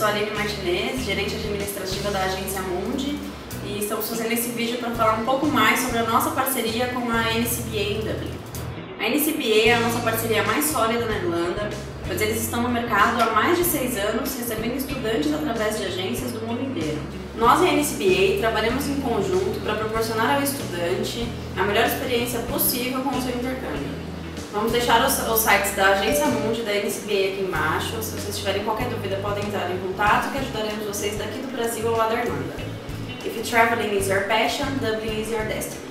Martinez, gerente administrativa da agência Mundi, e estamos fazendo esse vídeo para falar um pouco mais sobre a nossa parceria com a NCBA em Dublin. A NCBA é a nossa parceria mais sólida na Irlanda, pois eles estão no mercado há mais de seis anos, recebendo estudantes através de agências do mundo inteiro. Nós e a NCBA trabalhamos em conjunto para proporcionar ao estudante a melhor experiência possível com o seu intercâmbio. Vamos deixar os, os, sites da Agência Mundi e da NCBA aqui embaixo. Se vocês tiverem qualquer dúvida, podem entrar em contato que ajudaremos vocês daqui do Brasil ou lá da Irlanda. If traveling is your passion, Dublin is your destiny.